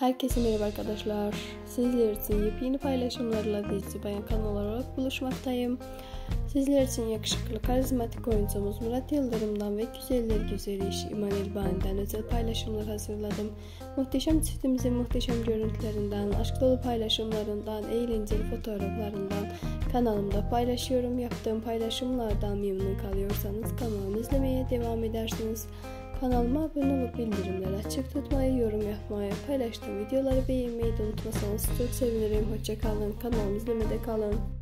Herkese merhaba arkadaşlar. Sizler için yepyeni paylaşımlarla dizi bayan kanal olarak buluşmaktayım. Sizler için yakışıklı karizmatik oyuncumuz Murat Yıldırım'dan ve güzeller güzeli iş İman Elbani'den özel paylaşımlar hazırladım. Muhteşem çiftimizin muhteşem görüntülerinden, aşk dolu paylaşımlarından, eğlenceli fotoğraflarından kanalımda paylaşıyorum. Yaptığım paylaşımlardan memnun kalıyorsanız kanalımı izlemeye devam edersiniz. Kanalıma abone olup bildirimleri açık tutmayı, yorum yapmayı, paylaştığım videoları beğenmeyi de unutmasanız çok sevinirim. Hoşçakalın, kanalımı izlemede kalın.